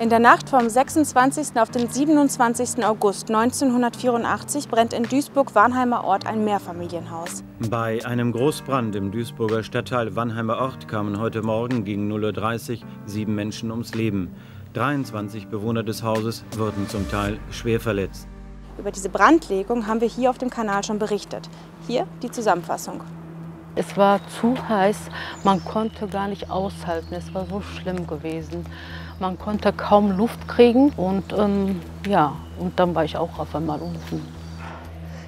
In der Nacht vom 26. auf den 27. August 1984 brennt in Duisburg-Warnheimer Ort ein Mehrfamilienhaus. Bei einem Großbrand im Duisburger Stadtteil Warnheimer Ort kamen heute Morgen gegen 0.30 Uhr sieben Menschen ums Leben. 23 Bewohner des Hauses wurden zum Teil schwer verletzt. Über diese Brandlegung haben wir hier auf dem Kanal schon berichtet. Hier die Zusammenfassung. Es war zu heiß, man konnte gar nicht aushalten. Es war so schlimm gewesen. Man konnte kaum Luft kriegen und ähm, ja, und dann war ich auch auf einmal unten.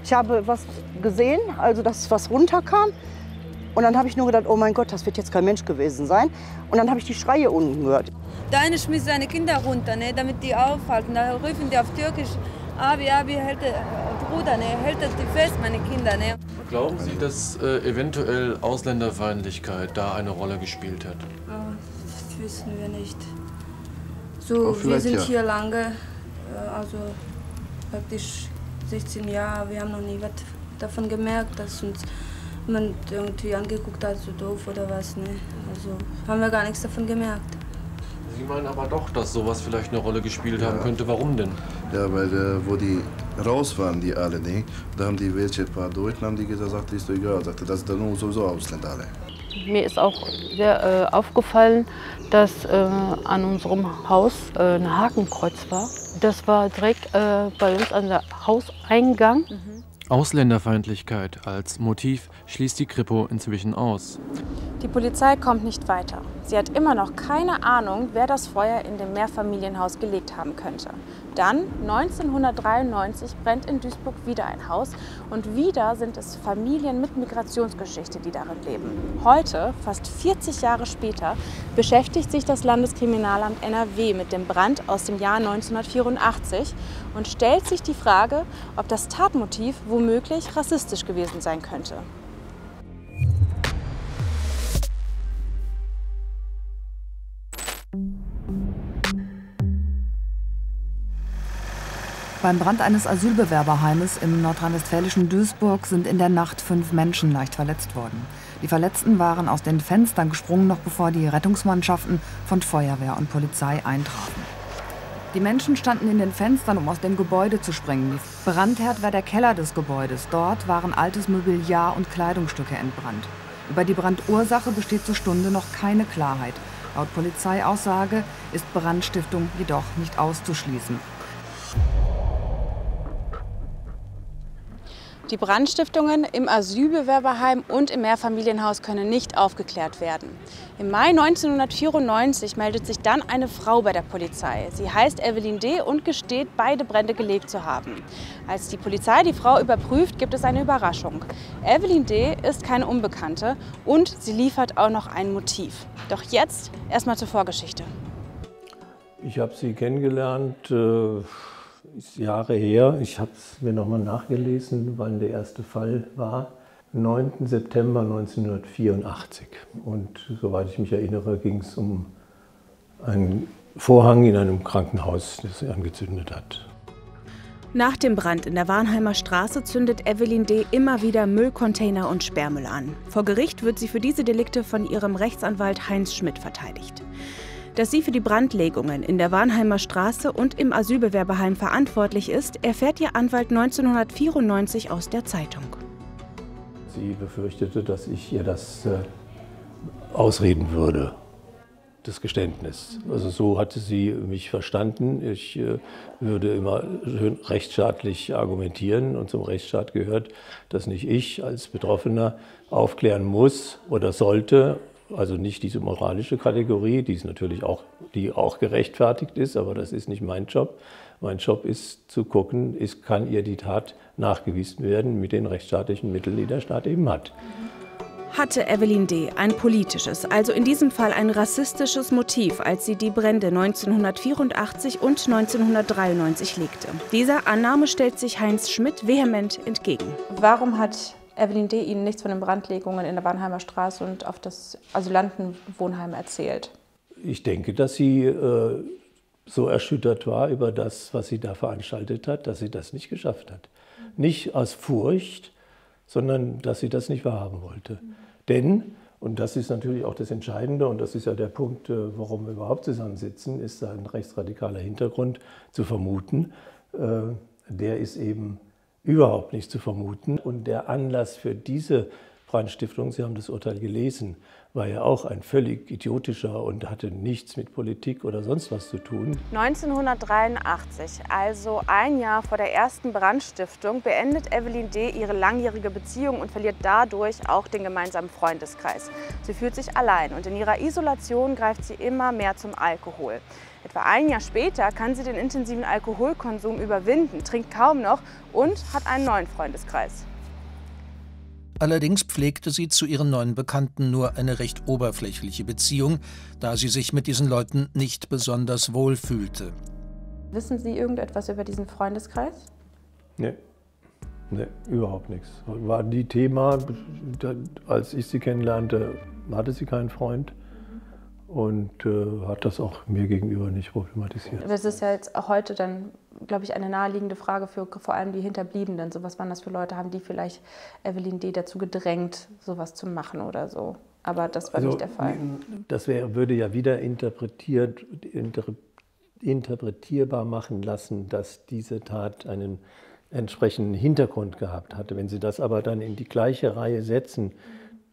Ich habe was gesehen, also dass was runterkam. Und dann habe ich nur gedacht, oh mein Gott, das wird jetzt kein Mensch gewesen sein. Und dann habe ich die Schreie unten gehört. Der eine schmiss seine Kinder runter, ne, damit die aufhalten. Da rufen die auf Türkisch, Abi, Abi, hält der, Bruder, ne, hält die fest, meine Kinder. Ne. Glauben Sie, dass äh, eventuell Ausländerfeindlichkeit da eine Rolle gespielt hat? Oh, das wissen wir nicht. So, wir sind ja. hier lange, äh, also praktisch 16 Jahre. Wir haben noch nie was davon gemerkt, dass uns man irgendwie angeguckt hat, so doof oder was. Ne? Also haben wir gar nichts davon gemerkt. Sie meinen aber doch, dass sowas vielleicht eine Rolle gespielt haben könnte. Warum denn? Ja, weil äh, wo die raus waren, die alle, ne? da haben die welche ein paar Deutschen haben die gesagt, ist doch egal. Sagte, das sind nur sowieso Ausländer alle. Mir ist auch sehr äh, aufgefallen, dass äh, an unserem Haus äh, ein Hakenkreuz war. Das war direkt äh, bei uns an der Hauseingang. Mhm. Ausländerfeindlichkeit als Motiv schließt die Kripo inzwischen aus. Die Polizei kommt nicht weiter. Sie hat immer noch keine Ahnung, wer das Feuer in dem Mehrfamilienhaus gelegt haben könnte. Dann, 1993, brennt in Duisburg wieder ein Haus und wieder sind es Familien mit Migrationsgeschichte, die darin leben. Heute, fast 40 Jahre später, beschäftigt sich das Landeskriminalamt NRW mit dem Brand aus dem Jahr 1984 und stellt sich die Frage, ob das Tatmotiv womöglich rassistisch gewesen sein könnte. Beim Brand eines Asylbewerberheimes im nordrhein-westfälischen Duisburg sind in der Nacht fünf Menschen leicht verletzt worden. Die Verletzten waren aus den Fenstern gesprungen, noch bevor die Rettungsmannschaften von Feuerwehr und Polizei eintrafen. Die Menschen standen in den Fenstern, um aus dem Gebäude zu springen. Brandherd war der Keller des Gebäudes. Dort waren altes Mobiliar und Kleidungsstücke entbrannt. Über die Brandursache besteht zur Stunde noch keine Klarheit. Laut Polizeiaussage ist Brandstiftung jedoch nicht auszuschließen. Die Brandstiftungen im Asylbewerberheim und im Mehrfamilienhaus können nicht aufgeklärt werden. Im Mai 1994 meldet sich dann eine Frau bei der Polizei. Sie heißt Evelyn D. und gesteht, beide Brände gelegt zu haben. Als die Polizei die Frau überprüft, gibt es eine Überraschung. Evelyn D. ist keine Unbekannte und sie liefert auch noch ein Motiv. Doch jetzt erstmal zur Vorgeschichte. Ich habe sie kennengelernt. Äh ist Jahre her. Ich habe es mir nochmal nachgelesen, wann der erste Fall war. 9. September 1984. Und soweit ich mich erinnere, ging es um einen Vorhang in einem Krankenhaus, das er angezündet hat. Nach dem Brand in der Warnheimer Straße zündet Evelyn D. immer wieder Müllcontainer und Sperrmüll an. Vor Gericht wird sie für diese Delikte von ihrem Rechtsanwalt Heinz Schmidt verteidigt. Dass sie für die Brandlegungen in der Warnheimer Straße und im Asylbewerberheim verantwortlich ist, erfährt ihr Anwalt 1994 aus der Zeitung. Sie befürchtete, dass ich ihr das äh, ausreden würde, das Geständnis. Also so hatte sie mich verstanden. Ich äh, würde immer rechtsstaatlich argumentieren und zum Rechtsstaat gehört, dass nicht ich als Betroffener aufklären muss oder sollte, also nicht diese moralische Kategorie, die ist natürlich auch, die auch gerechtfertigt ist, aber das ist nicht mein Job. Mein Job ist zu gucken, ist, kann ihr die Tat nachgewiesen werden mit den rechtsstaatlichen Mitteln, die der Staat eben hat. Hatte Evelyn D. ein politisches, also in diesem Fall ein rassistisches Motiv, als sie die Brände 1984 und 1993 legte? Dieser Annahme stellt sich Heinz Schmidt vehement entgegen. Warum hat Evelyn D. Ihnen nichts von den Brandlegungen in der Warnheimer Straße und auf das Asylantenwohnheim erzählt? Ich denke, dass sie äh, so erschüttert war über das, was sie da veranstaltet hat, dass sie das nicht geschafft hat. Nicht aus Furcht, sondern dass sie das nicht wahrhaben wollte. Mhm. Denn, Und das ist natürlich auch das Entscheidende und das ist ja der Punkt, äh, warum wir überhaupt zusammensitzen, ist ein rechtsradikaler Hintergrund zu vermuten. Äh, der ist eben überhaupt nicht zu vermuten. Und der Anlass für diese Brandstiftung, Sie haben das Urteil gelesen, war ja auch ein völlig idiotischer und hatte nichts mit Politik oder sonst was zu tun. 1983, also ein Jahr vor der ersten Brandstiftung, beendet Evelyn D. ihre langjährige Beziehung und verliert dadurch auch den gemeinsamen Freundeskreis. Sie fühlt sich allein und in ihrer Isolation greift sie immer mehr zum Alkohol. Etwa ein Jahr später kann sie den intensiven Alkoholkonsum überwinden, trinkt kaum noch und hat einen neuen Freundeskreis. Allerdings pflegte sie zu ihren neuen Bekannten nur eine recht oberflächliche Beziehung, da sie sich mit diesen Leuten nicht besonders wohl fühlte. Wissen Sie irgendetwas über diesen Freundeskreis? Nee. Nee, überhaupt nichts. War die Thema, als ich sie kennenlernte, hatte sie keinen Freund und äh, hat das auch mir gegenüber nicht problematisiert. Das ist ja jetzt heute dann, glaube ich, eine naheliegende Frage für vor allem die Hinterbliebenen. So, was waren das für Leute? Haben die vielleicht Evelyn D. dazu gedrängt, sowas zu machen oder so? Aber das war also, nicht der Fall. Das wär, würde ja wieder interpretiert, inter, interpretierbar machen lassen, dass diese Tat einen entsprechenden Hintergrund gehabt hatte. Wenn Sie das aber dann in die gleiche Reihe setzen,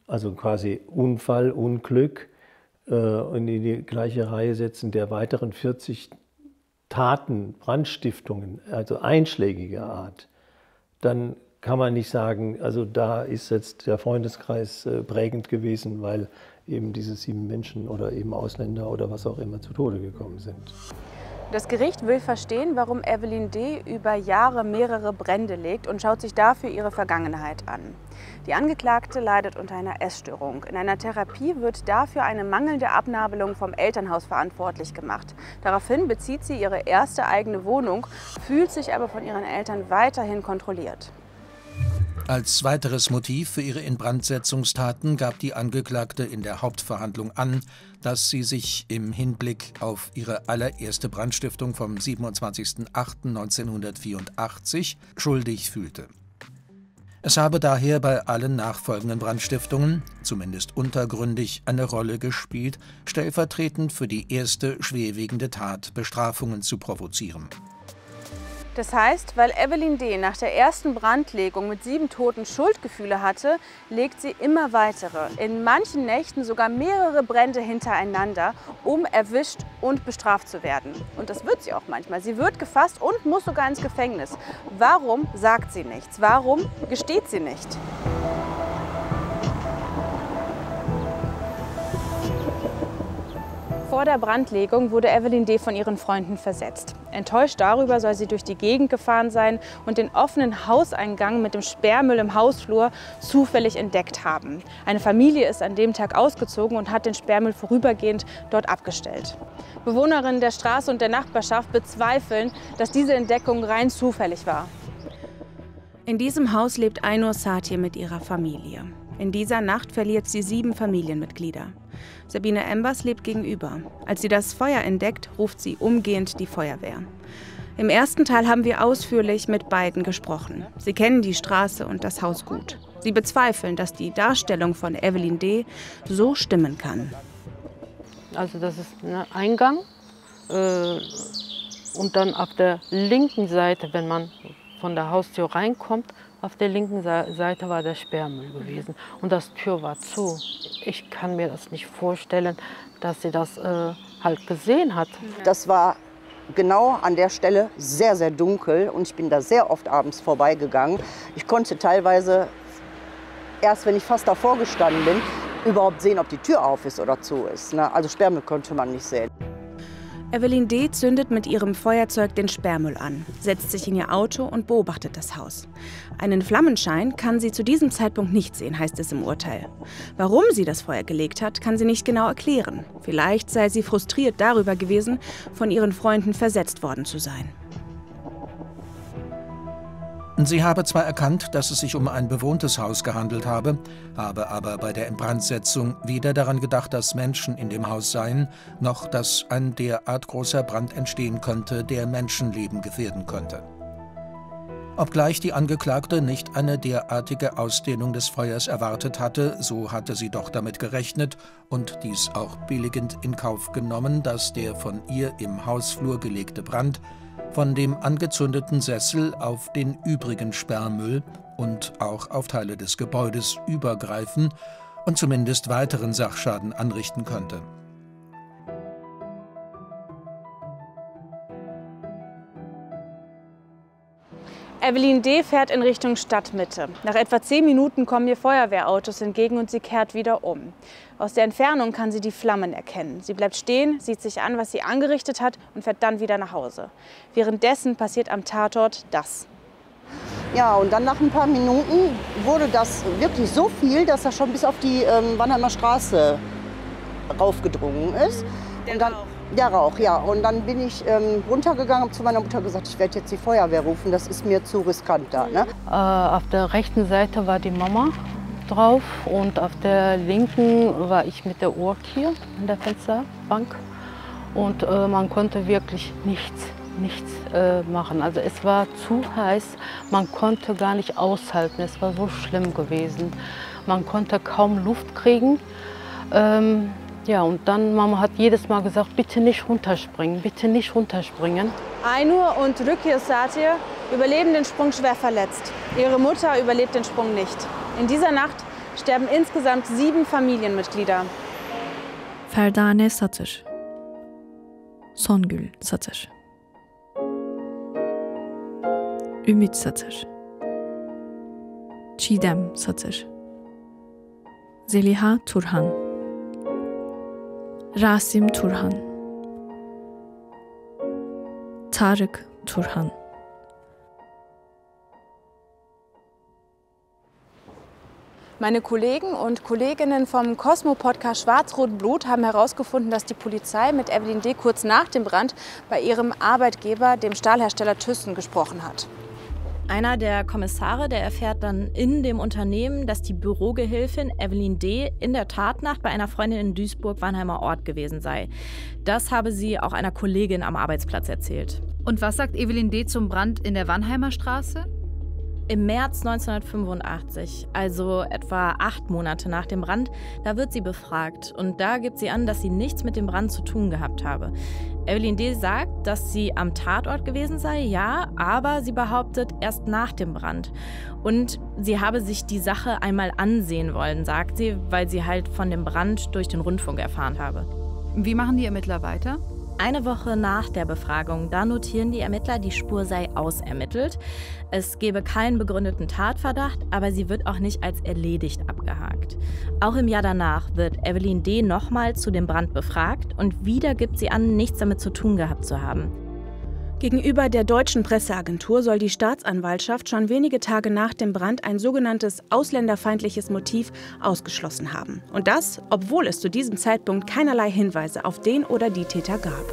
also quasi Unfall, Unglück, und in die gleiche Reihe setzen der weiteren 40 Taten, Brandstiftungen, also einschlägiger Art, dann kann man nicht sagen, also da ist jetzt der Freundeskreis äh, prägend gewesen, weil eben diese sieben Menschen oder eben Ausländer oder was auch immer zu Tode gekommen sind. Das Gericht will verstehen, warum Evelyn D. über Jahre mehrere Brände legt und schaut sich dafür ihre Vergangenheit an. Die Angeklagte leidet unter einer Essstörung. In einer Therapie wird dafür eine mangelnde Abnabelung vom Elternhaus verantwortlich gemacht. Daraufhin bezieht sie ihre erste eigene Wohnung, fühlt sich aber von ihren Eltern weiterhin kontrolliert. Als weiteres Motiv für ihre Inbrandsetzungstaten gab die Angeklagte in der Hauptverhandlung an, dass sie sich im Hinblick auf ihre allererste Brandstiftung vom 27.08.1984 schuldig fühlte. Es habe daher bei allen nachfolgenden Brandstiftungen, zumindest untergründig, eine Rolle gespielt, stellvertretend für die erste schwerwiegende Tat Bestrafungen zu provozieren. Das heißt, weil Evelyn D. nach der ersten Brandlegung mit sieben Toten Schuldgefühle hatte, legt sie immer weitere, in manchen Nächten sogar mehrere Brände hintereinander, um erwischt und bestraft zu werden. Und das wird sie auch manchmal. Sie wird gefasst und muss sogar ins Gefängnis. Warum sagt sie nichts? Warum gesteht sie nicht? Vor der Brandlegung wurde Evelyn D. von ihren Freunden versetzt. Enttäuscht darüber soll sie durch die Gegend gefahren sein und den offenen Hauseingang mit dem Sperrmüll im Hausflur zufällig entdeckt haben. Eine Familie ist an dem Tag ausgezogen und hat den Sperrmüll vorübergehend dort abgestellt. Bewohnerinnen der Straße und der Nachbarschaft bezweifeln, dass diese Entdeckung rein zufällig war. In diesem Haus lebt Ainur Satir mit ihrer Familie. In dieser Nacht verliert sie sieben Familienmitglieder. Sabine Embers lebt gegenüber. Als sie das Feuer entdeckt, ruft sie umgehend die Feuerwehr. Im ersten Teil haben wir ausführlich mit beiden gesprochen. Sie kennen die Straße und das Haus gut. Sie bezweifeln, dass die Darstellung von Evelyn D. so stimmen kann. Also das ist ein Eingang äh, und dann auf der linken Seite, wenn man von der Haustür reinkommt, auf der linken Seite war der Sperrmüll gewesen und das Tür war zu. Ich kann mir das nicht vorstellen, dass sie das äh, halt gesehen hat. Das war genau an der Stelle sehr, sehr dunkel und ich bin da sehr oft abends vorbeigegangen. Ich konnte teilweise erst, wenn ich fast davor gestanden bin, überhaupt sehen, ob die Tür auf ist oder zu ist. Ne? Also Sperrmüll konnte man nicht sehen. Evelyn D. zündet mit ihrem Feuerzeug den Sperrmüll an, setzt sich in ihr Auto und beobachtet das Haus. Einen Flammenschein kann sie zu diesem Zeitpunkt nicht sehen, heißt es im Urteil. Warum sie das Feuer gelegt hat, kann sie nicht genau erklären. Vielleicht sei sie frustriert darüber gewesen, von ihren Freunden versetzt worden zu sein. Sie habe zwar erkannt, dass es sich um ein bewohntes Haus gehandelt habe, habe aber bei der Inbrandsetzung weder daran gedacht, dass Menschen in dem Haus seien, noch dass ein derart großer Brand entstehen könnte, der Menschenleben gefährden könnte. Obgleich die Angeklagte nicht eine derartige Ausdehnung des Feuers erwartet hatte, so hatte sie doch damit gerechnet und dies auch billigend in Kauf genommen, dass der von ihr im Hausflur gelegte Brand von dem angezündeten Sessel auf den übrigen Sperrmüll und auch auf Teile des Gebäudes übergreifen und zumindest weiteren Sachschaden anrichten könnte. Evelyn D. fährt in Richtung Stadtmitte. Nach etwa zehn Minuten kommen ihr Feuerwehrautos entgegen und sie kehrt wieder um. Aus der Entfernung kann sie die Flammen erkennen. Sie bleibt stehen, sieht sich an, was sie angerichtet hat und fährt dann wieder nach Hause. Währenddessen passiert am Tatort das. Ja, und dann nach ein paar Minuten wurde das wirklich so viel, dass er schon bis auf die ähm, Wannheimer Straße raufgedrungen ist. Der und dann, Rauch. Der Rauch, ja. Und dann bin ich ähm, runtergegangen, habe zu meiner Mutter gesagt, ich werde jetzt die Feuerwehr rufen, das ist mir zu riskant da. Ne? Äh, auf der rechten Seite war die Mama drauf und auf der linken war ich mit der Uhr hier an der Fensterbank. Und äh, man konnte wirklich nichts, nichts äh, machen. Also es war zu heiß, man konnte gar nicht aushalten. Es war so schlimm gewesen. Man konnte kaum Luft kriegen. Ähm, ja, und dann Mama hat jedes Mal gesagt, bitte nicht runterspringen, bitte nicht runterspringen. Ainur und Rükir Satir überleben den Sprung schwer verletzt. Ihre Mutter überlebt den Sprung nicht. In dieser Nacht sterben insgesamt sieben Familienmitglieder. Ferdane Satır Songül Satır Ümit Satır Çiğdem Satır Zeliha Turhan Rasim Turhan Tarık Turhan Meine Kollegen und Kolleginnen vom Cosmo-Podcast Schwarz-Rot Blut haben herausgefunden, dass die Polizei mit Evelyn D. kurz nach dem Brand bei ihrem Arbeitgeber, dem Stahlhersteller Thyssen, gesprochen hat. Einer der Kommissare, der erfährt dann in dem Unternehmen, dass die Bürogehilfin Evelyn D. in der Tatnacht bei einer Freundin in Duisburg-Wannheimer Ort gewesen sei. Das habe sie auch einer Kollegin am Arbeitsplatz erzählt. Und was sagt Evelyn D. zum Brand in der Wannheimer Straße? Im März 1985, also etwa acht Monate nach dem Brand, da wird sie befragt und da gibt sie an, dass sie nichts mit dem Brand zu tun gehabt habe. Evelyn D. sagt, dass sie am Tatort gewesen sei, ja, aber sie behauptet erst nach dem Brand. Und sie habe sich die Sache einmal ansehen wollen, sagt sie, weil sie halt von dem Brand durch den Rundfunk erfahren habe. Wie machen die Ermittler weiter? Eine Woche nach der Befragung, da notieren die Ermittler, die Spur sei ausermittelt. Es gebe keinen begründeten Tatverdacht, aber sie wird auch nicht als erledigt abgehakt. Auch im Jahr danach wird Evelyn D. nochmal zu dem Brand befragt und wieder gibt sie an, nichts damit zu tun gehabt zu haben. Gegenüber der deutschen Presseagentur soll die Staatsanwaltschaft schon wenige Tage nach dem Brand ein sogenanntes ausländerfeindliches Motiv ausgeschlossen haben. Und das, obwohl es zu diesem Zeitpunkt keinerlei Hinweise auf den oder die Täter gab.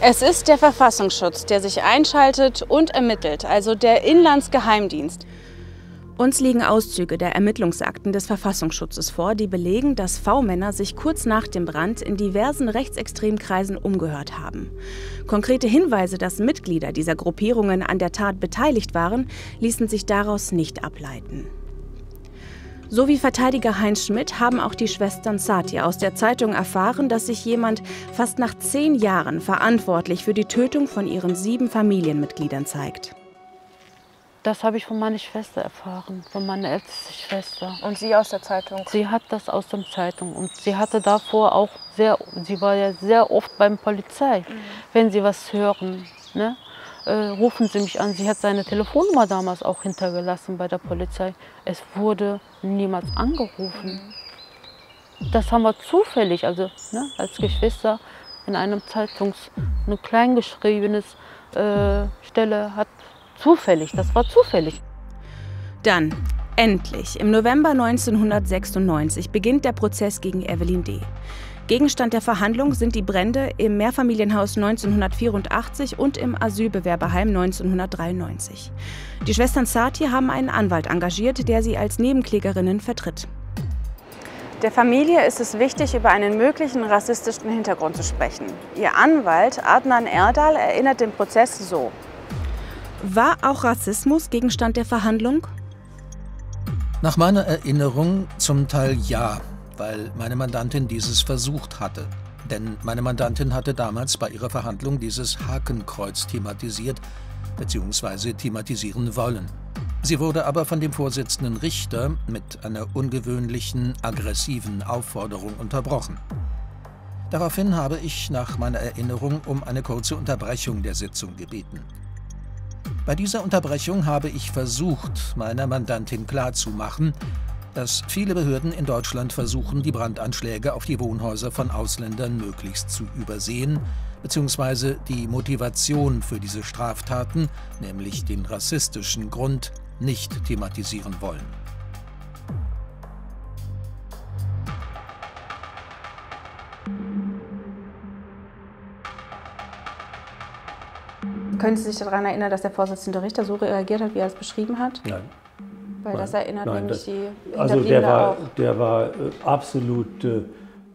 Es ist der Verfassungsschutz, der sich einschaltet und ermittelt, also der Inlandsgeheimdienst. Uns liegen Auszüge der Ermittlungsakten des Verfassungsschutzes vor, die belegen, dass V-Männer sich kurz nach dem Brand in diversen rechtsextremen Kreisen umgehört haben. Konkrete Hinweise, dass Mitglieder dieser Gruppierungen an der Tat beteiligt waren, ließen sich daraus nicht ableiten. So wie Verteidiger Heinz Schmidt haben auch die Schwestern Satya aus der Zeitung erfahren, dass sich jemand fast nach zehn Jahren verantwortlich für die Tötung von ihren sieben Familienmitgliedern zeigt. Das habe ich von meiner Schwester erfahren, von meiner ältesten Schwester. Und Sie aus der Zeitung? Sie hat das aus der Zeitung und sie hatte davor auch sehr, sie war ja sehr oft beim Polizei. Mhm. Wenn sie was hören, ne, äh, rufen sie mich an. Sie hat seine Telefonnummer damals auch hintergelassen bei der Polizei. Es wurde niemals angerufen. Mhm. Das haben wir zufällig, also ne, als Geschwister in einem Zeitungs, eine kleingeschriebenes äh, Stelle hat Zufällig, das war zufällig. Dann, endlich, im November 1996 beginnt der Prozess gegen Evelyn D. Gegenstand der Verhandlung sind die Brände im Mehrfamilienhaus 1984 und im Asylbewerberheim 1993. Die Schwestern Satir haben einen Anwalt engagiert, der sie als Nebenklägerinnen vertritt. Der Familie ist es wichtig, über einen möglichen rassistischen Hintergrund zu sprechen. Ihr Anwalt Adnan Erdal erinnert den Prozess so. War auch Rassismus Gegenstand der Verhandlung? Nach meiner Erinnerung zum Teil ja, weil meine Mandantin dieses versucht hatte. Denn meine Mandantin hatte damals bei ihrer Verhandlung dieses Hakenkreuz thematisiert bzw. thematisieren wollen. Sie wurde aber von dem Vorsitzenden Richter mit einer ungewöhnlichen, aggressiven Aufforderung unterbrochen. Daraufhin habe ich nach meiner Erinnerung um eine kurze Unterbrechung der Sitzung gebeten. Bei dieser Unterbrechung habe ich versucht, meiner Mandantin klarzumachen, dass viele Behörden in Deutschland versuchen, die Brandanschläge auf die Wohnhäuser von Ausländern möglichst zu übersehen, beziehungsweise die Motivation für diese Straftaten, nämlich den rassistischen Grund, nicht thematisieren wollen. Können Sie sich daran erinnern, dass der Vorsitzende Richter so reagiert hat, wie er es beschrieben hat? Nein. Weil Nein. das erinnert Nein, nämlich das, die Also der war, auch. der war äh, absolut äh,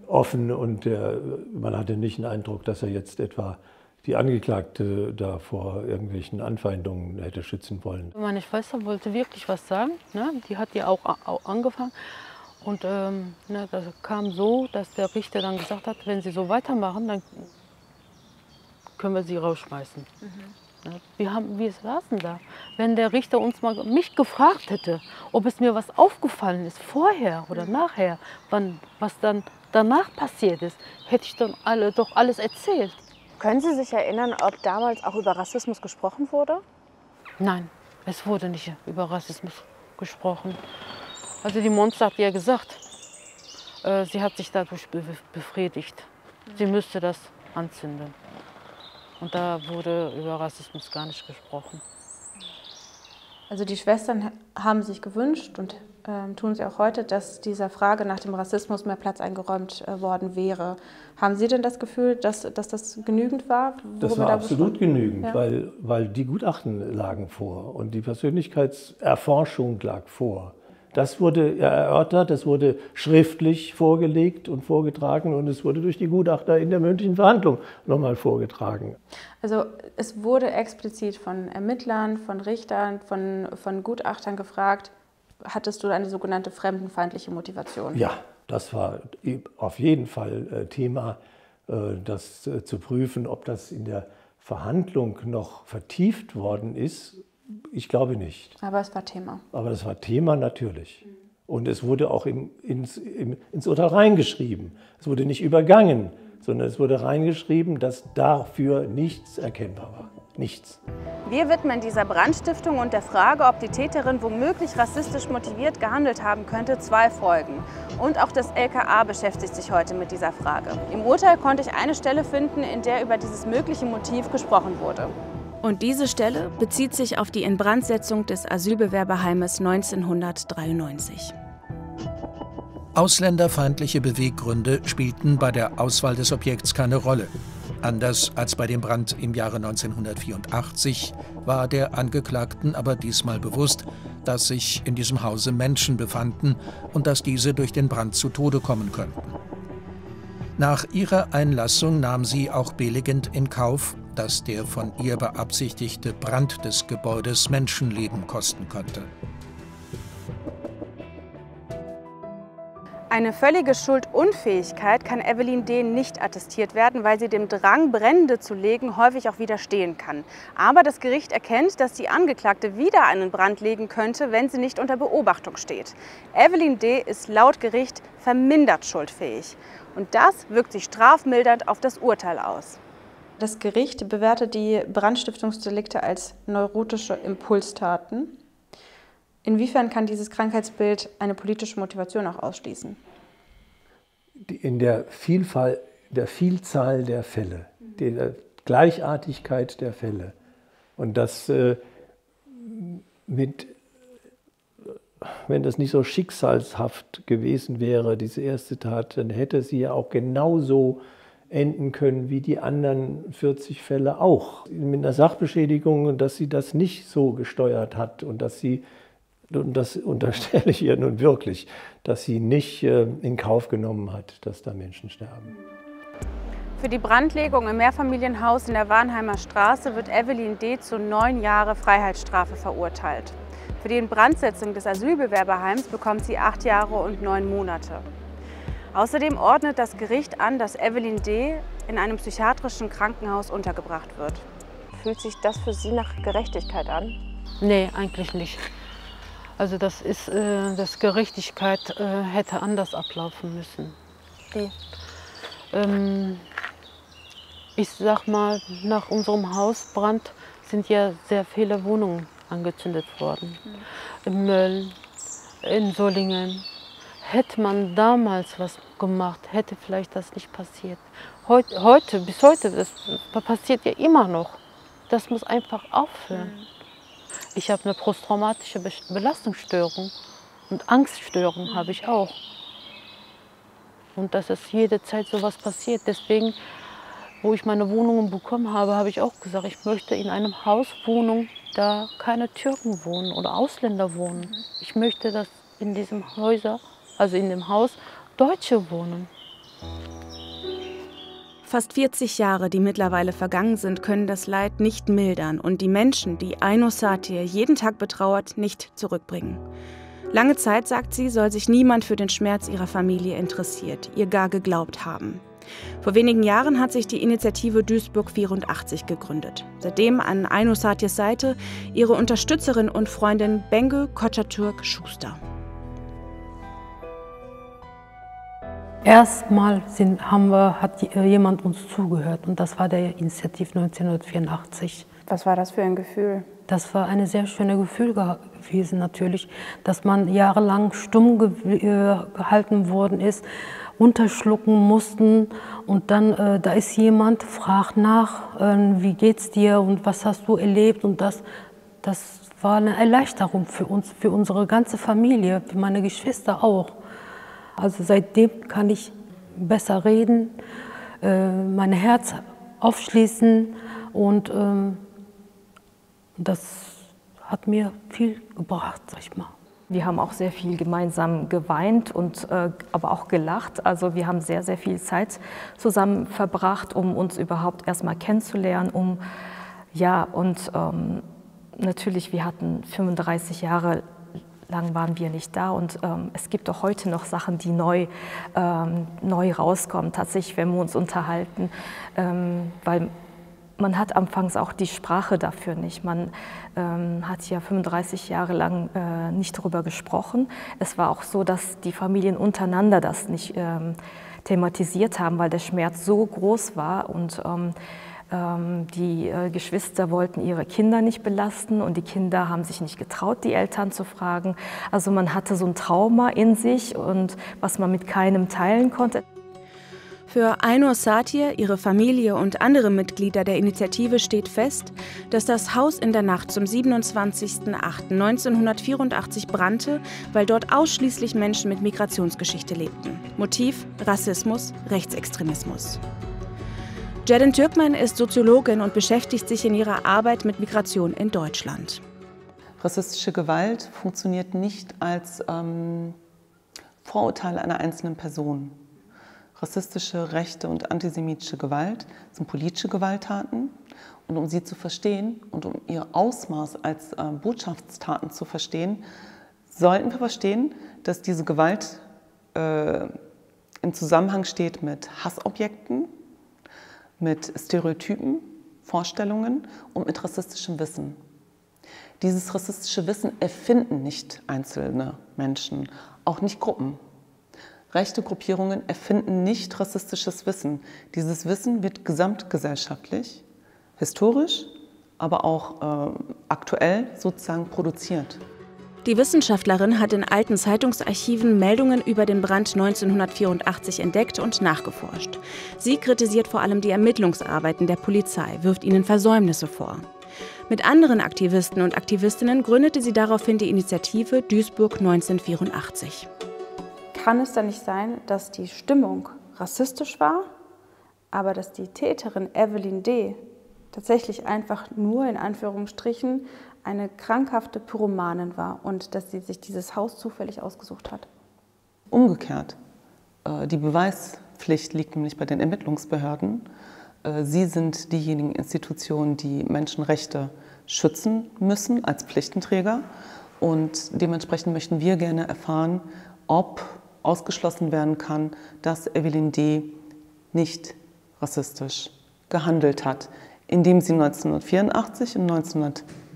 offen und der, man hatte nicht den Eindruck, dass er jetzt etwa die Angeklagte da vor irgendwelchen Anfeindungen hätte schützen wollen. Meine Schwester wollte wirklich was sagen. Ne? Die hat ja auch, auch angefangen. Und ähm, ne, das kam so, dass der Richter dann gesagt hat, wenn sie so weitermachen, dann können wir sie rausschmeißen. Mhm. Wir, haben, wir saßen da. Wenn der Richter uns mal mich gefragt hätte, ob es mir was aufgefallen ist, vorher oder mhm. nachher, wann, was dann danach passiert ist, hätte ich dann alle, doch alles erzählt. Können Sie sich erinnern, ob damals auch über Rassismus gesprochen wurde? Nein, es wurde nicht über Rassismus gesprochen. Also die Monster hat ja gesagt, äh, sie hat sich dadurch befriedigt. Sie müsste das anzünden. Und da wurde über Rassismus gar nicht gesprochen. Also die Schwestern haben sich gewünscht und äh, tun sie auch heute, dass dieser Frage nach dem Rassismus mehr Platz eingeräumt äh, worden wäre. Haben Sie denn das Gefühl, dass, dass das genügend war? Das war da absolut genügend, ja? weil, weil die Gutachten lagen vor und die Persönlichkeitserforschung lag vor. Das wurde erörtert, das wurde schriftlich vorgelegt und vorgetragen und es wurde durch die Gutachter in der mündlichen Verhandlung nochmal vorgetragen. Also es wurde explizit von Ermittlern, von Richtern, von, von Gutachtern gefragt, hattest du eine sogenannte fremdenfeindliche Motivation? Ja, das war auf jeden Fall äh, Thema, äh, das äh, zu prüfen, ob das in der Verhandlung noch vertieft worden ist ich glaube nicht. Aber es war Thema. Aber es war Thema natürlich. Und es wurde auch im, ins, im, ins Urteil reingeschrieben. Es wurde nicht übergangen, sondern es wurde reingeschrieben, dass dafür nichts erkennbar war. Nichts. Wir widmen dieser Brandstiftung und der Frage, ob die Täterin womöglich rassistisch motiviert gehandelt haben könnte, zwei Folgen. Und auch das LKA beschäftigt sich heute mit dieser Frage. Im Urteil konnte ich eine Stelle finden, in der über dieses mögliche Motiv gesprochen wurde. Und diese Stelle bezieht sich auf die Inbrandsetzung des Asylbewerberheimes 1993. Ausländerfeindliche Beweggründe spielten bei der Auswahl des Objekts keine Rolle. Anders als bei dem Brand im Jahre 1984 war der Angeklagten aber diesmal bewusst, dass sich in diesem Hause Menschen befanden und dass diese durch den Brand zu Tode kommen könnten. Nach ihrer Einlassung nahm sie auch billigend in Kauf, dass der von ihr beabsichtigte Brand des Gebäudes Menschenleben kosten könnte. Eine völlige Schuldunfähigkeit kann Evelyn D. nicht attestiert werden, weil sie dem Drang, Brände zu legen, häufig auch widerstehen kann. Aber das Gericht erkennt, dass die Angeklagte wieder einen Brand legen könnte, wenn sie nicht unter Beobachtung steht. Evelyn D. ist laut Gericht vermindert schuldfähig. Und das wirkt sich strafmildernd auf das Urteil aus. Das Gericht bewertet die Brandstiftungsdelikte als neurotische Impulstaten. Inwiefern kann dieses Krankheitsbild eine politische Motivation auch ausschließen? In der Vielfalt, der Vielzahl der Fälle, der Gleichartigkeit der Fälle und das äh, mit, wenn das nicht so schicksalshaft gewesen wäre, diese erste Tat, dann hätte sie ja auch genauso enden können wie die anderen 40 Fälle auch. Mit einer Sachbeschädigung, dass sie das nicht so gesteuert hat und dass sie, und das unterstelle ich ihr nun wirklich, dass sie nicht äh, in Kauf genommen hat, dass da Menschen sterben. Für die Brandlegung im Mehrfamilienhaus in der Warnheimer Straße wird Evelyn D. zu neun Jahre Freiheitsstrafe verurteilt. Für die Inbrandsetzung des Asylbewerberheims bekommt sie acht Jahre und neun Monate. Außerdem ordnet das Gericht an, dass Evelyn D. in einem psychiatrischen Krankenhaus untergebracht wird. Fühlt sich das für Sie nach Gerechtigkeit an? Nee, eigentlich nicht. Also das ist, äh, das Gerechtigkeit äh, hätte anders ablaufen müssen. Wie? Ähm, ich sag mal, nach unserem Hausbrand sind ja sehr viele Wohnungen angezündet worden. Mhm. In Mölln, in Solingen. Hätte man damals was gemacht, hätte vielleicht das nicht passiert. Heute, heute bis heute, das passiert ja immer noch. Das muss einfach aufhören. Mhm. Ich habe eine posttraumatische Belastungsstörung und Angststörung mhm. habe ich auch. Und dass es jede Zeit so was passiert. Deswegen, wo ich meine Wohnungen bekommen habe, habe ich auch gesagt, ich möchte in einem Haus Wohnung, da keine Türken wohnen oder Ausländer wohnen. Mhm. Ich möchte, dass in diesem Häuser, also in dem Haus, Deutsche wohnen. Fast 40 Jahre, die mittlerweile vergangen sind, können das Leid nicht mildern und die Menschen, die Aino Satir jeden Tag betrauert, nicht zurückbringen. Lange Zeit, sagt sie, soll sich niemand für den Schmerz ihrer Familie interessiert, ihr gar geglaubt haben. Vor wenigen Jahren hat sich die Initiative Duisburg 84 gegründet. Seitdem an Aino Satirs Seite ihre Unterstützerin und Freundin Bengü Kocatürk Schuster. Erstmal sind, haben wir, hat äh, jemand uns zugehört und das war der Initiativ 1984. Was war das für ein Gefühl? Das war ein sehr schönes Gefühl gewesen natürlich, dass man jahrelang stumm äh, gehalten worden ist, unterschlucken mussten und dann äh, da ist jemand, fragt nach, äh, wie geht's dir und was hast du erlebt und das, das war eine Erleichterung für uns, für unsere ganze Familie, für meine Geschwister auch. Also seitdem kann ich besser reden, äh, mein Herz aufschließen und ähm, das hat mir viel gebracht, sag ich mal. Wir haben auch sehr viel gemeinsam geweint und äh, aber auch gelacht. Also wir haben sehr, sehr viel Zeit zusammen verbracht, um uns überhaupt erstmal kennenzulernen, um ja und ähm, natürlich, wir hatten 35 Jahre lang waren wir nicht da und ähm, es gibt auch heute noch Sachen, die neu, ähm, neu rauskommen, tatsächlich, wenn wir uns unterhalten, ähm, weil man hat anfangs auch die Sprache dafür nicht. Man ähm, hat ja 35 Jahre lang äh, nicht darüber gesprochen. Es war auch so, dass die Familien untereinander das nicht ähm, thematisiert haben, weil der Schmerz so groß war und ähm, die äh, Geschwister wollten ihre Kinder nicht belasten und die Kinder haben sich nicht getraut, die Eltern zu fragen. Also man hatte so ein Trauma in sich und was man mit keinem teilen konnte. Für Ainur Satir, ihre Familie und andere Mitglieder der Initiative steht fest, dass das Haus in der Nacht zum 27.08.1984 brannte, weil dort ausschließlich Menschen mit Migrationsgeschichte lebten. Motiv Rassismus, Rechtsextremismus. Jadin Türkman ist Soziologin und beschäftigt sich in ihrer Arbeit mit Migration in Deutschland. Rassistische Gewalt funktioniert nicht als ähm, Vorurteil einer einzelnen Person. Rassistische, rechte und antisemitische Gewalt sind politische Gewalttaten. Und um sie zu verstehen und um ihr Ausmaß als äh, Botschaftstaten zu verstehen, sollten wir verstehen, dass diese Gewalt äh, im Zusammenhang steht mit Hassobjekten, mit Stereotypen, Vorstellungen und mit rassistischem Wissen. Dieses rassistische Wissen erfinden nicht einzelne Menschen, auch nicht Gruppen. Rechte Gruppierungen erfinden nicht rassistisches Wissen. Dieses Wissen wird gesamtgesellschaftlich, historisch, aber auch äh, aktuell sozusagen produziert. Die Wissenschaftlerin hat in alten Zeitungsarchiven Meldungen über den Brand 1984 entdeckt und nachgeforscht. Sie kritisiert vor allem die Ermittlungsarbeiten der Polizei, wirft ihnen Versäumnisse vor. Mit anderen Aktivisten und Aktivistinnen gründete sie daraufhin die Initiative Duisburg 1984. Kann es dann nicht sein, dass die Stimmung rassistisch war, aber dass die Täterin Evelyn D. tatsächlich einfach nur in Anführungsstrichen eine krankhafte Pyromanin war und dass sie sich dieses Haus zufällig ausgesucht hat. Umgekehrt, äh, die Beweis, Pflicht liegt nämlich bei den Ermittlungsbehörden. Äh, sie sind diejenigen Institutionen, die Menschenrechte schützen müssen als Pflichtenträger. Und dementsprechend möchten wir gerne erfahren, ob ausgeschlossen werden kann, dass Evelyn D. nicht rassistisch gehandelt hat, indem sie 1984 und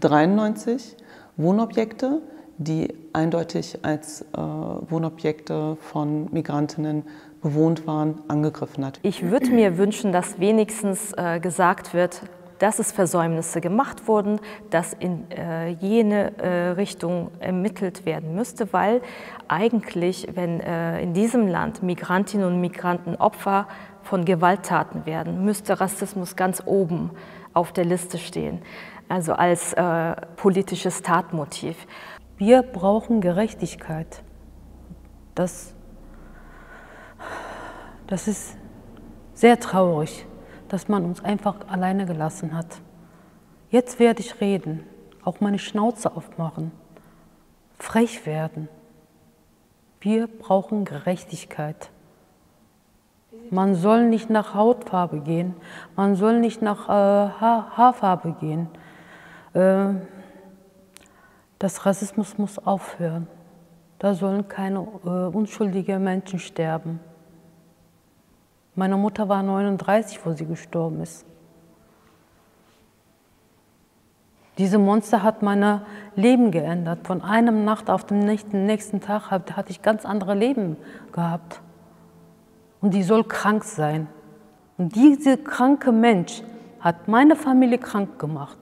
1993 Wohnobjekte, die eindeutig als äh, Wohnobjekte von Migrantinnen bewohnt waren, angegriffen hat. Ich würde mir wünschen, dass wenigstens äh, gesagt wird, dass es Versäumnisse gemacht wurden, dass in äh, jene äh, Richtung ermittelt werden müsste, weil eigentlich, wenn äh, in diesem Land Migrantinnen und Migranten Opfer von Gewalttaten werden, müsste Rassismus ganz oben auf der Liste stehen, also als äh, politisches Tatmotiv. Wir brauchen Gerechtigkeit. Das, das ist sehr traurig dass man uns einfach alleine gelassen hat. Jetzt werde ich reden, auch meine Schnauze aufmachen, frech werden. Wir brauchen Gerechtigkeit. Man soll nicht nach Hautfarbe gehen, man soll nicht nach äh, ha Haarfarbe gehen. Äh, das Rassismus muss aufhören. Da sollen keine äh, unschuldigen Menschen sterben. Meine Mutter war 39, wo sie gestorben ist. Diese Monster hat mein Leben geändert. Von einem Nacht auf den nächsten, nächsten Tag hatte ich ganz andere Leben gehabt. Und die soll krank sein. Und dieser kranke Mensch hat meine Familie krank gemacht.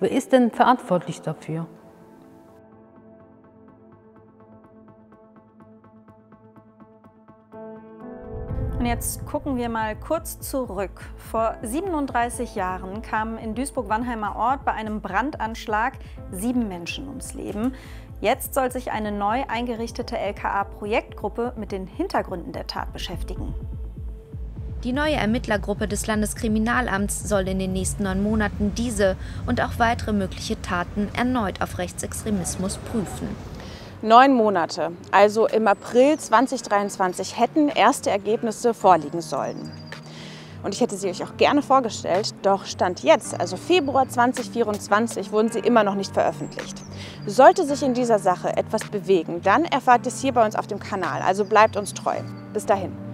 Wer ist denn verantwortlich dafür? Und jetzt gucken wir mal kurz zurück. Vor 37 Jahren kamen in Duisburg-Wannheimer Ort bei einem Brandanschlag sieben Menschen ums Leben. Jetzt soll sich eine neu eingerichtete LKA-Projektgruppe mit den Hintergründen der Tat beschäftigen. Die neue Ermittlergruppe des Landeskriminalamts soll in den nächsten neun Monaten diese und auch weitere mögliche Taten erneut auf Rechtsextremismus prüfen. Neun Monate, also im April 2023, hätten erste Ergebnisse vorliegen sollen. Und ich hätte sie euch auch gerne vorgestellt, doch Stand jetzt, also Februar 2024, wurden sie immer noch nicht veröffentlicht. Sollte sich in dieser Sache etwas bewegen, dann erfahrt ihr es hier bei uns auf dem Kanal, also bleibt uns treu. Bis dahin.